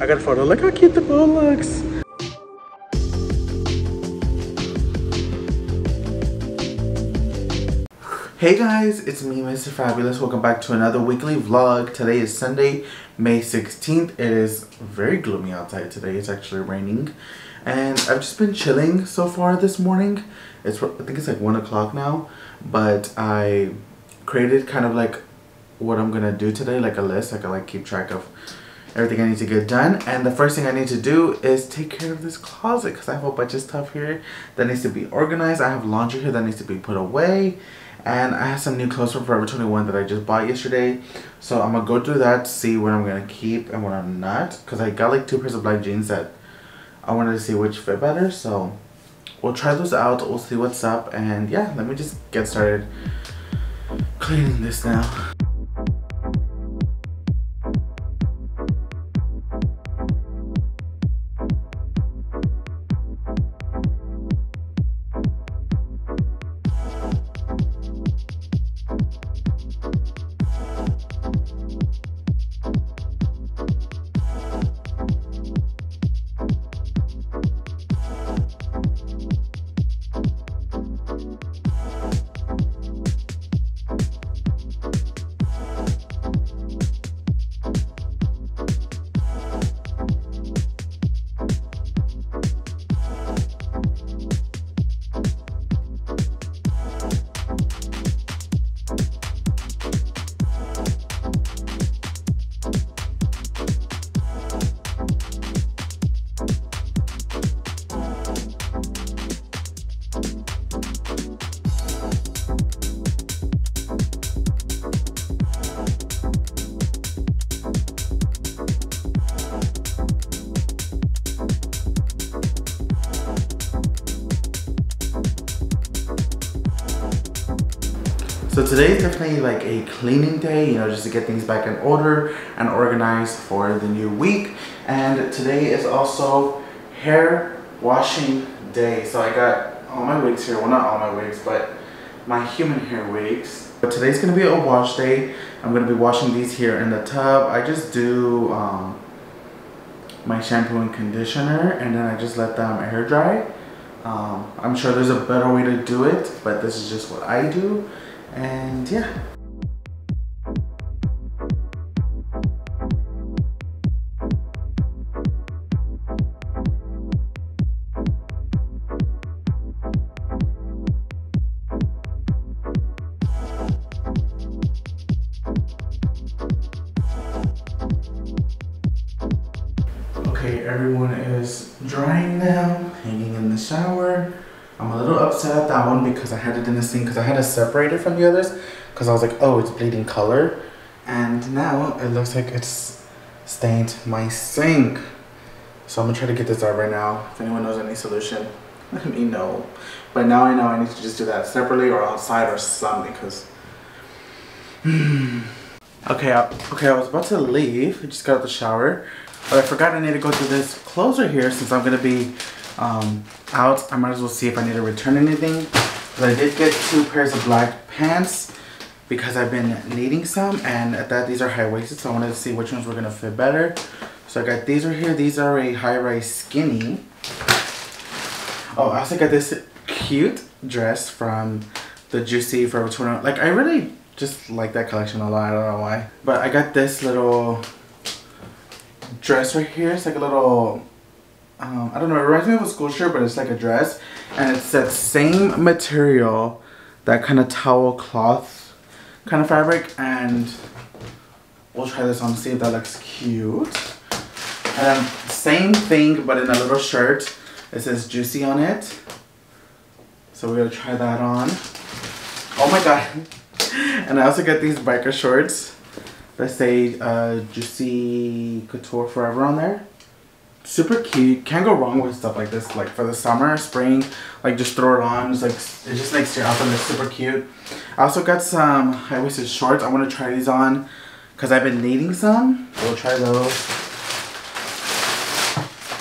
I got a photo. Look how cute the boat looks. Hey guys, it's me, Mr. Fabulous. Welcome back to another weekly vlog. Today is Sunday, May 16th. It is very gloomy outside today. It's actually raining. And I've just been chilling so far this morning. It's I think it's like 1 o'clock now. But I created kind of like what I'm gonna do today, like a list. Like I can like keep track of everything I need to get done. And the first thing I need to do is take care of this closet because I have a bunch of stuff here that needs to be organized. I have laundry here that needs to be put away and I have some new clothes from Forever 21 that I just bought yesterday. So I'm going to go through that, see what I'm going to keep and what I'm not. Because I got like two pairs of black jeans that I wanted to see which fit better. So we'll try those out. We'll see what's up. And yeah, let me just get started cleaning this now. Today is definitely like a cleaning day, you know, just to get things back in order and organized for the new week. And today is also hair washing day. So I got all my wigs here. Well, not all my wigs, but my human hair wigs. But today's gonna be a wash day. I'm gonna be washing these here in the tub. I just do um, my shampoo and conditioner and then I just let them air dry. Um, I'm sure there's a better way to do it, but this is just what I do and yeah. Because I had it in the sink because I had to separate it from the others because I was like, oh, it's bleeding color. And now it looks like it's stained my sink. So I'm gonna try to get this out right now. If anyone knows any solution, let me know. But now I know I need to just do that separately or outside or something because. okay, I, okay, I was about to leave. I just got out the shower. But I forgot I need to go through this closer here since I'm gonna be um, out. I might as well see if I need to return anything. But I did get two pairs of black pants because I've been needing some and at that these are high-waisted so I wanted to see which ones were gonna fit better. So I got these right here. These are a high-rise skinny. Oh, I also got this cute dress from the Juicy Forever 21. Like I really just like that collection a lot. I don't know why. But I got this little dress right here. It's like a little um, I don't know, it reminds me of a school shirt, but it's like a dress. And it's that same material, that kind of towel cloth kind of fabric. And we'll try this on see if that looks cute. And same thing, but in a little shirt. It says Juicy on it. So we're gonna try that on. Oh my god. and I also get these biker shorts that say uh, Juicy Couture Forever on there super cute. Can't go wrong with stuff like this. Like for the summer, spring, like just throw it on. It's like it just makes your outfit look super cute. I also got some high waisted shorts. I want to try these on because I've been needing some. We'll try those.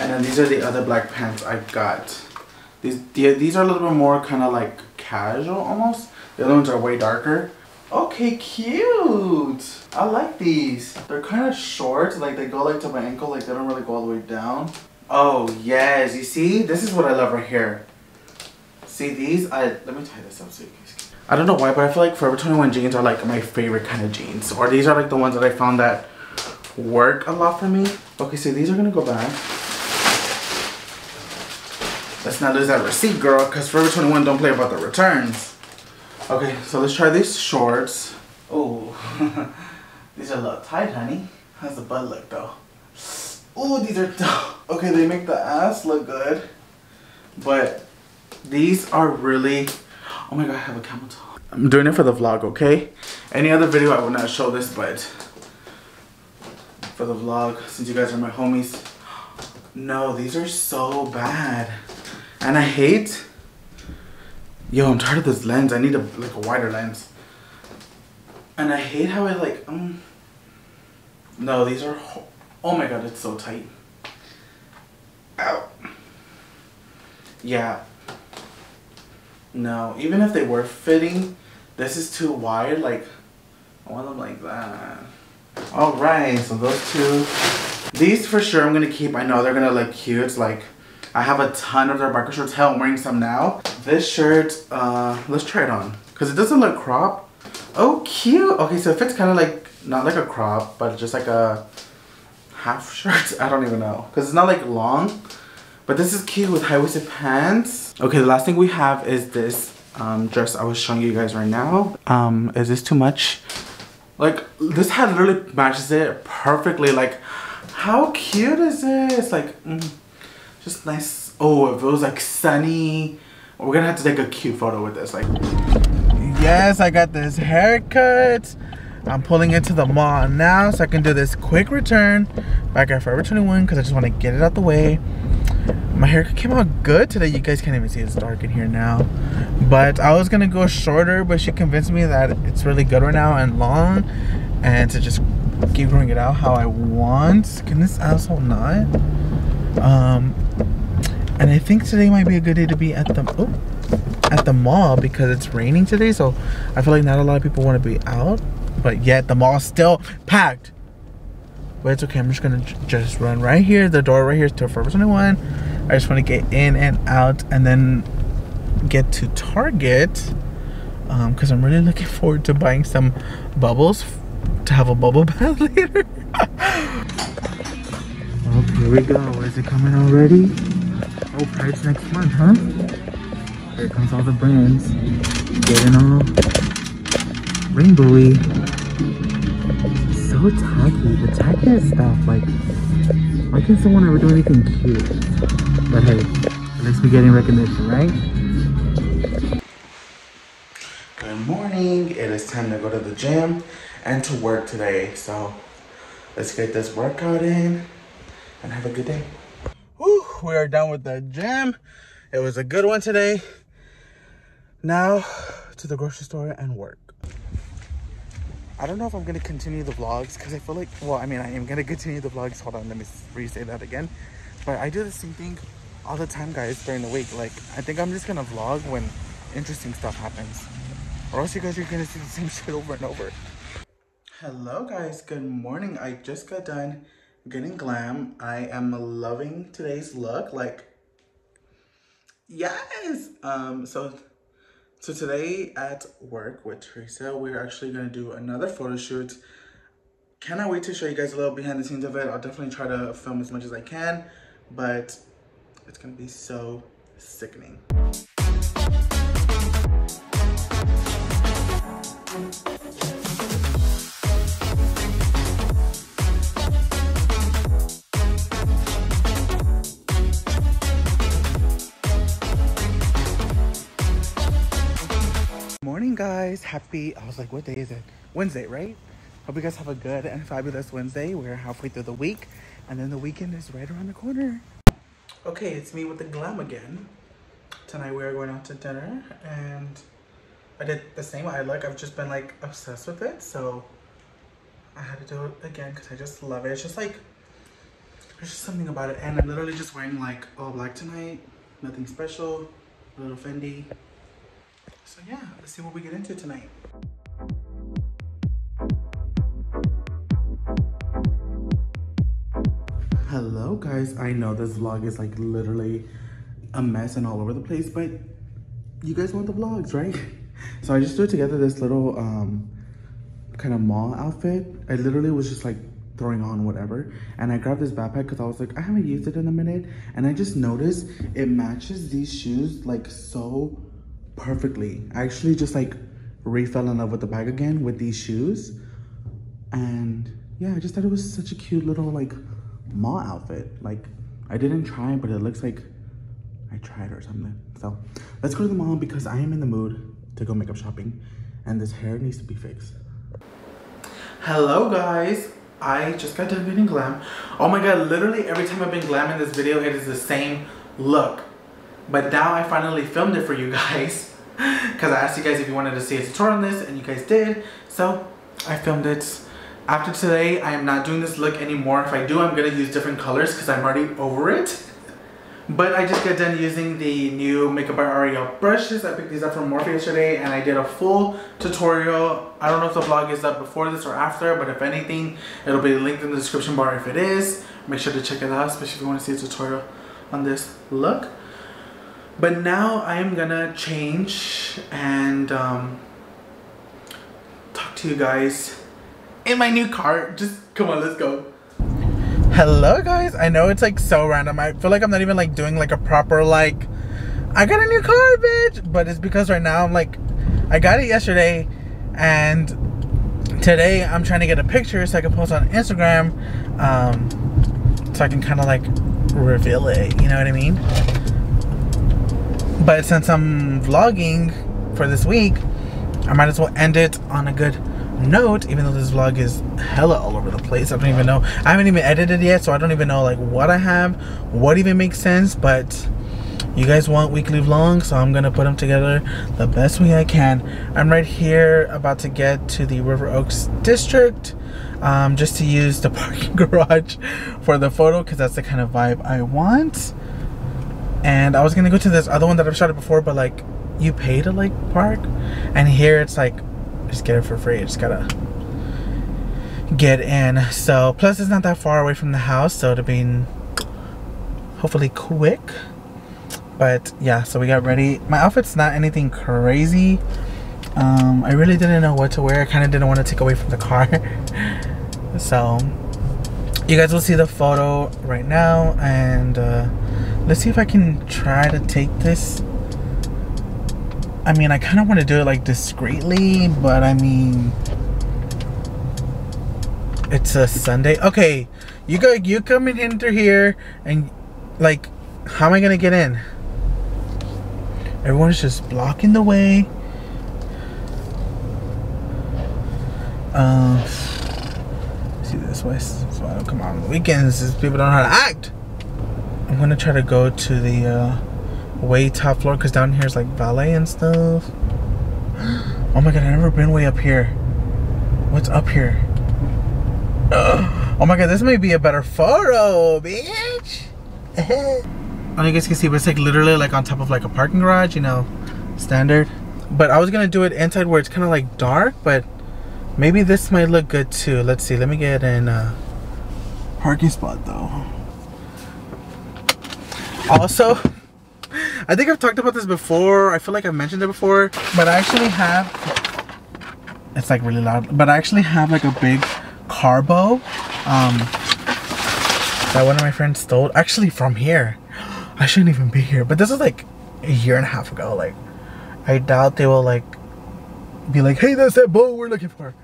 And then these are the other black pants I got. These these are a little bit more kind of like casual almost. The other ones are way darker. Okay, cute. I like these. They're kind of short, like they go like to my ankle, like they don't really go all the way down. Oh yes, you see? This is what I love right here. See these? I let me tie this up so you. I don't know why, but I feel like Forever 21 jeans are like my favorite kind of jeans. Or these are like the ones that I found that work a lot for me. Okay, so these are gonna go back. Let's not lose that receipt, girl, because Forever 21 don't play about the returns. Okay, so let's try these shorts. Oh, these are a little tight, honey. How's the butt look, though? Oh, these are dope. Okay, they make the ass look good. But these are really... Oh my god, I have a camel toe. I'm doing it for the vlog, okay? Any other video, I would not show this, but... For the vlog, since you guys are my homies. No, these are so bad. And I hate, yo, I'm tired of this lens. I need a like a wider lens. And I hate how I like, um, no, these are, oh my god, it's so tight. Ow. Yeah. No, even if they were fitting, this is too wide. Like, I want them like that. All right, so those two. These for sure I'm gonna keep. I know they're gonna look cute. Like, I have a ton of their biker shorts. Hell, I'm wearing some now. This shirt, uh, let's try it on. Because it doesn't look crop. Oh, cute. Okay, so it fits kind of like, not like a crop, but just like a half shirt. I don't even know. Because it's not like long. But this is cute with high-waisted pants. Okay, the last thing we have is this um, dress I was showing you guys right now. Um, is this too much? Like, this hat literally matches it perfectly. Like, how cute is this? Like, mm just nice. Oh, if it was like sunny, we're gonna have to take a cute photo with this. Like, yes, I got this haircut. I'm pulling into the mall now so I can do this quick return back at Forever 21 because I just want to get it out the way. My hair came out good today. You guys can't even see it's dark in here now. But I was going to go shorter, but she convinced me that it's really good right now and long. And to just keep growing it out how I want. Can this asshole not? Um, and I think today might be a good day to be at the oh, at the mall because it's raining today. So I feel like not a lot of people want to be out, but yet the mall's still packed. But it's okay. I'm just gonna just run right here. The door right here is to Forever 21. I just want to get in and out, and then get to Target because um, I'm really looking forward to buying some bubbles to have a bubble bath later. Oh, here we go. Is it coming already? Oh, Pride's next month, huh? Here comes all the brands. Getting all rainbowy. So tacky. The tackiest stuff. Like, why can't someone ever do anything cute? But hey, at least we're getting recognition, right? Good morning. It is time to go to the gym and to work today. So let's get this workout in and have a good day. Whew, we are done with the gym. It was a good one today. Now to the grocery store and work. I don't know if I'm gonna continue the vlogs because I feel like, well, I mean, I am gonna continue the vlogs. Hold on, let me re-say that again. But I do the same thing all the time, guys, during the week. Like, I think I'm just gonna vlog when interesting stuff happens. Or else you guys are gonna see the same shit over and over. Hello, guys. Good morning. I just got done getting glam. I am loving today's look. Like, yes. Um, so, so today at work with Teresa, we're actually gonna do another photo shoot. Cannot wait to show you guys a little behind the scenes of it. I'll definitely try to film as much as I can, but it's gonna be so sickening. Guys. Happy i was like what day is it? Wednesday right? Hope you guys have a good and fabulous wednesday. We're halfway through the week and then the weekend is right around the corner. Okay it's me with the glam again. Tonight we are going out to dinner and i did the same. Eye look i've just been like obsessed with it so i had to do it again because i just love it. It's just like there's just something about it and i'm literally just wearing like all black tonight. Nothing special a little fendi so yeah, let's see what we get into tonight. Hello guys, I know this vlog is like literally a mess and all over the place, but you guys want the vlogs, right? So I just threw together this little um, kind of mall outfit. I literally was just like throwing on whatever. And I grabbed this backpack because I was like, I haven't used it in a minute. And I just noticed it matches these shoes like so perfectly. I actually just like re-fell in love with the bag again with these shoes. And yeah, I just thought it was such a cute little like mall outfit. Like I didn't try, but it looks like I tried or something. So let's go to the mall because I am in the mood to go makeup shopping and this hair needs to be fixed. Hello guys. I just got done being glam. Oh my god, literally every time I've been glam in this video, it is the same look. But now I finally filmed it for you guys. Because I asked you guys if you wanted to see a tutorial on this, and you guys did. So, I filmed it. After today, I am not doing this look anymore. If I do, I'm going to use different colors because I'm already over it. But I just got done using the new Makeup by L'Oreal brushes. I picked these up from Morphe yesterday and I did a full tutorial. I don't know if the vlog is up before this or after, but if anything, it'll be linked in the description bar if it is. Make sure to check it out, especially if you want to see a tutorial on this look. But now I am gonna change and um, talk to you guys in my new car. Just come on, let's go. Hello guys, I know it's like so random. I feel like I'm not even like doing like a proper like I got a new car, bitch. But it's because right now I'm like I got it yesterday and today I'm trying to get a picture so I can post on Instagram um, so I can kind of like reveal it, you know what I mean? But since I'm vlogging for this week, I might as well end it on a good note, even though this vlog is hella all over the place. I don't even know. I haven't even edited yet, so I don't even know like what I have, what even makes sense. But you guys want weekly vlogs, so I'm gonna put them together the best way I can. I'm right here about to get to the River Oaks district. Um, just to use the parking garage for the photo because that's the kind of vibe I want. And I was gonna go to this other one that I've shot it before, but like you pay to like park, and here it's like just get it for free. You just gotta get in. So plus it's not that far away from the house, so it'll be hopefully quick. But yeah, so we got ready. My outfit's not anything crazy. Um, I really didn't know what to wear. I kind of didn't want to take away from the car. so you guys will see the photo right now and uh, let's see if I can try to take this I mean, I kind of want to do it like discreetly, but I mean, it's a Sunday. Okay, you go, you coming in through here, and like, how am I gonna get in? Everyone's just blocking the way. Um, see this way. So, I don't come out on, weekends, people don't know how to act. I'm gonna try to go to the. Uh, way top floor because down here is like ballet and stuff. Oh my god, I've never been way up here. What's up here? Oh my god, this may be a better photo, bitch. oh, you guys can see, but it's like literally like on top of like a parking garage, you know, standard. But I was gonna do it inside where it's kind of like dark, but maybe this might look good too. Let's see, let me get in a parking spot though. Also, I think I've talked about this before. I feel like I've mentioned it before. But I actually have... It's like really loud. But I actually have like a big carbo. Um, that one of my friends stole. Actually from here. I shouldn't even be here. But this is like a year and a half ago. Like, I doubt they will like be like, hey, that's that boat we're looking for.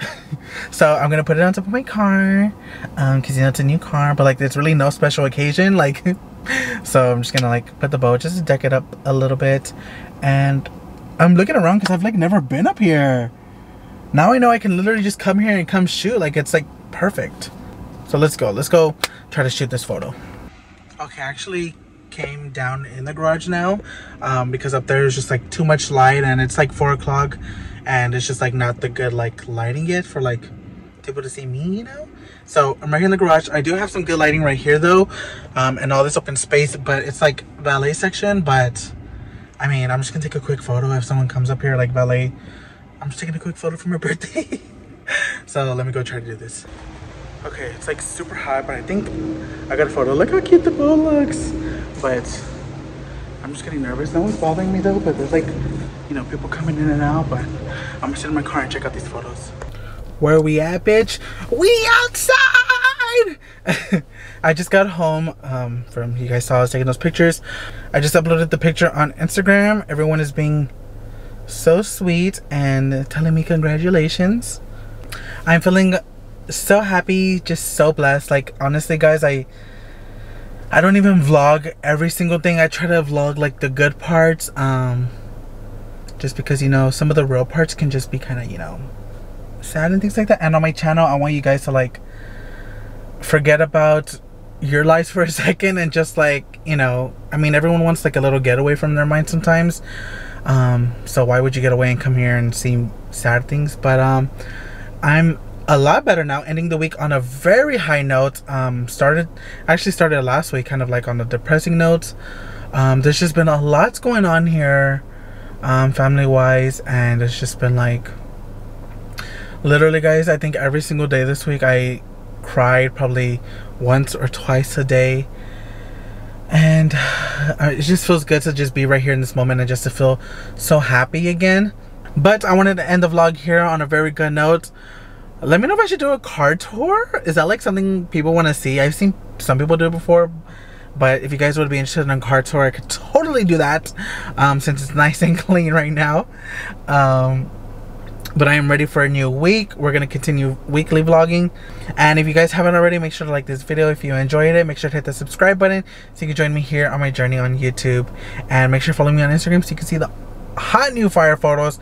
so I'm gonna put it on top of my car um because you know it's a new car but like it's really no special occasion like so I'm just gonna like put the boat just to deck it up a little bit. And I'm looking around because I've like never been up here. Now I know I can literally just come here and come shoot like it's like perfect. So let's go let's go try to shoot this photo. Okay I actually came down in the garage now um, because up there is just like too much light and it's like four o'clock and it's just like not the good like lighting yet for like people to see me you know so I'm right here in the garage. I do have some good lighting right here though. Um, and all this open space, but it's like valet section. But I mean, I'm just gonna take a quick photo if someone comes up here like valet. I'm just taking a quick photo for my birthday. so let me go try to do this. Okay, it's like super hot, but I think I got a photo. Look how cute the boat looks. But I'm just getting nervous. No one's bothering me though, but there's like, you know, people coming in and out. But I'm gonna sit in my car and check out these photos. Where are we at, bitch? We outside! I just got home um, from, you guys saw I was taking those pictures. I just uploaded the picture on Instagram. Everyone is being so sweet and telling me congratulations. I'm feeling so happy, just so blessed. Like honestly guys, I I don't even vlog every single thing. I try to vlog like the good parts. Um just because you know some of the real parts can just be kind of, you know, sad and things like that. And on my channel, I want you guys to like forget about your lives for a second and just like, you know, I mean everyone wants like a little getaway from their mind sometimes. Um so why would you get away and come here and see sad things? But um I'm a lot better now ending the week on a very high note um started actually started last week kind of like on the depressing notes um there's just been a lot going on here um family wise and it's just been like literally guys i think every single day this week i cried probably once or twice a day and uh, it just feels good to just be right here in this moment and just to feel so happy again but i wanted to end the vlog here on a very good note let me know if I should do a car tour. Is that like something people want to see? I've seen some people do it before. But if you guys would be interested in a car tour, I could totally do that. Um, since it's nice and clean right now. Um, but I am ready for a new week. We're going to continue weekly vlogging. And if you guys haven't already, make sure to like this video. If you enjoyed it, make sure to hit the subscribe button so you can join me here on my journey on YouTube. And make sure to follow me on Instagram so you can see the hot new fire photos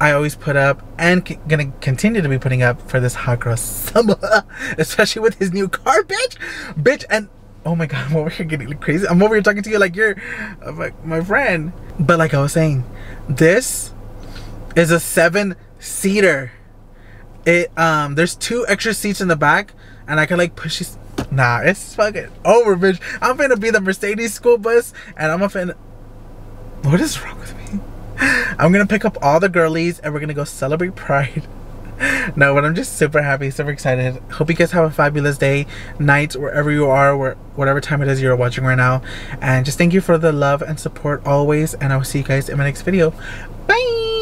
I always put up and gonna continue to be putting up for this hot girl summer, especially with his new car, bitch, bitch, and oh my god, I'm over here getting crazy. I'm over here talking to you like you're uh, like my friend. But like I was saying, this is a seven seater. It um, there's two extra seats in the back, and I can like push this. Nah, it's fucking over, bitch. I'm gonna be the Mercedes school bus, and I'm gonna. What is wrong with me? I'm gonna pick up all the girlies and we're gonna go celebrate Pride. no, but I'm just super happy, super excited. Hope you guys have a fabulous day, night, wherever you are, where, whatever time it is you're watching right now. And just thank you for the love and support always. And I will see you guys in my next video. Bye!